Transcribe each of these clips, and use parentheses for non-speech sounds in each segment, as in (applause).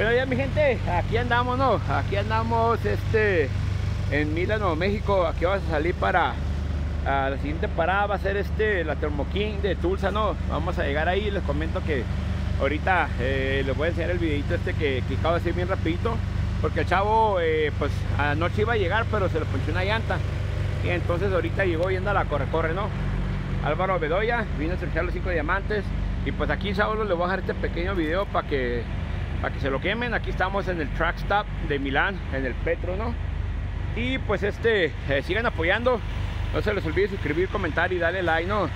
Pero ya mi gente, aquí andamos, ¿no? Aquí andamos este en Mila, Nuevo México. Aquí vamos a salir para la siguiente parada va a ser este la Thermo King de Tulsa, ¿no? Vamos a llegar ahí, les comento que ahorita eh, les voy a enseñar el videito este que, que acabo de decir bien rapidito porque el chavo eh, pues anoche iba a llegar pero se le ponchó una llanta y entonces ahorita llegó yendo a la corre corre no Álvaro Bedoya vino a estrechar los cinco diamantes y pues aquí solo les voy a dejar este pequeño video para que para que se lo quemen. Aquí estamos en el track stop de Milán en el Petro no y pues este eh, sigan apoyando. No se les olvide suscribir comentar y darle like no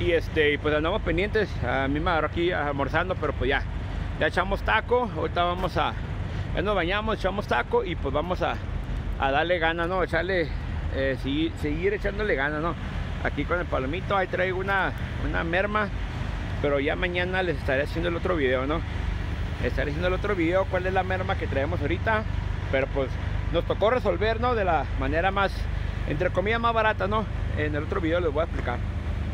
y este pues andamos pendientes. A mí me agarró aquí almorzando pero pues ya ya echamos taco. Ahorita vamos a ya nos bañamos echamos taco y pues vamos a, darle gana no echarle eh, seguir, echándole gana no aquí con el palomito ahí traigo una merma pero ya mañana les estaré haciendo el otro video no estaré haciendo el otro video cuál es la merma que traemos ahorita pero pues nos tocó resolver no de la manera más entre comillas más barata no en el otro video les voy a explicar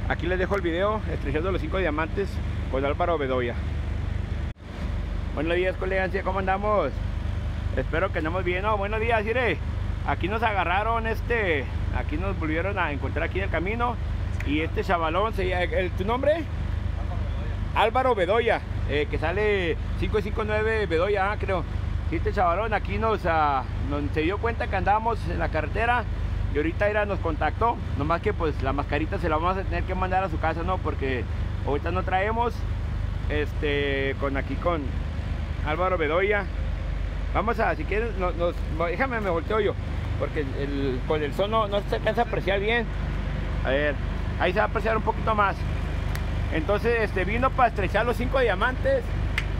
Aquí les dejo el video estrechando los cinco diamantes con Álvaro Bedoya. Buenos días, colegas, ¿cómo andamos? Espero que andamos bien. No, buenos días, mire. Aquí nos agarraron este, aquí nos volvieron a encontrar aquí en el camino y este chavalón, el, ¿tu nombre? Álvaro Bedoya, eh, que sale 559 Bedoya, ah, creo. Este chavalón aquí nos, uh, nos se dio cuenta que andábamos en la carretera y ahorita era nos contactó. Nomás que pues la mascarita se la vamos a tener que mandar a su casa no porque ahorita no traemos este con aquí con Álvaro Bedoya. Vamos a si quieres nos, déjame me volteo yo porque con el sol no, no se alcanza a apreciar bien. A ver ahí se va a apreciar un poquito más entonces este vino para estrechar los cinco diamantes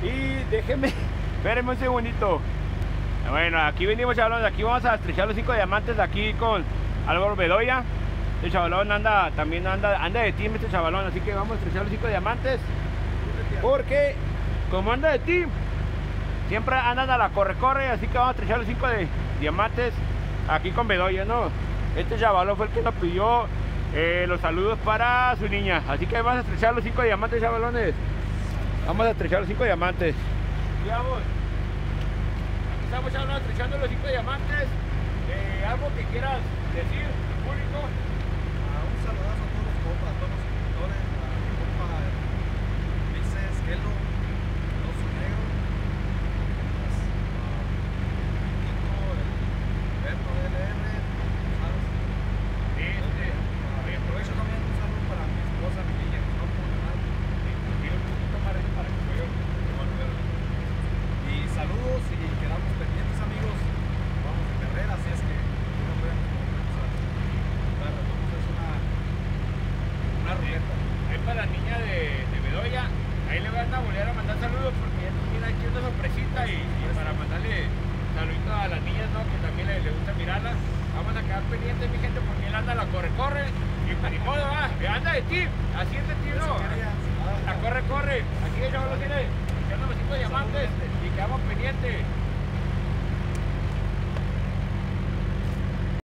y déjeme (laughs) espérenme un segundito bueno aquí venimos hablando aquí vamos a estrechar los cinco diamantes aquí con Álvaro Bedoya. Este chavalón anda, también anda, anda de team este chavalón, así que vamos a estrechar los cinco diamantes. Porque como anda de team, siempre andan a la corre-corre, así que vamos a estrechar los cinco de diamantes aquí con Bedoya, ¿no? Este chavalón fue el que nos pidió eh, los saludos para su niña. Así que vamos a estrechar los cinco diamantes, chavalones. Vamos a estrechar los cinco diamantes. Vamos. Aquí estamos ya estrechando los cinco diamantes. Eh, algo que quieras decir, público. Uh, un saludazo a todos los compas, a todos los suscriptores, a mi compa Ulises, Kelo, el oso negro, pues, uh, Nico, el Berto DLR, ¿sabes? Este, Uh, y aprovecho también un saludo para mi esposa, mi niña, que no puedo ganar. tiene un poquito más de para que se vea. Y saludos y quedamos pendientes amigos, vamos de carrera, así es que no nos vemos. Claro, es una, una ruleta. Ahí para la niña de, de Bedoya, ahí le van a volver a mandar saludos porque ya nos tiene aquí una y, para mandarle saluditos a las niñas, ¿no? Que también le, le gusta mirarlas. Vamos a quedar pendientes, mi gente, porque él anda la corre-corre y pues ni modo, va, que anda de ti, así es de ti, ¿no? La corre-corre, aquí ya lo tiene, echando los cinco diamantes y quedamos pendientes.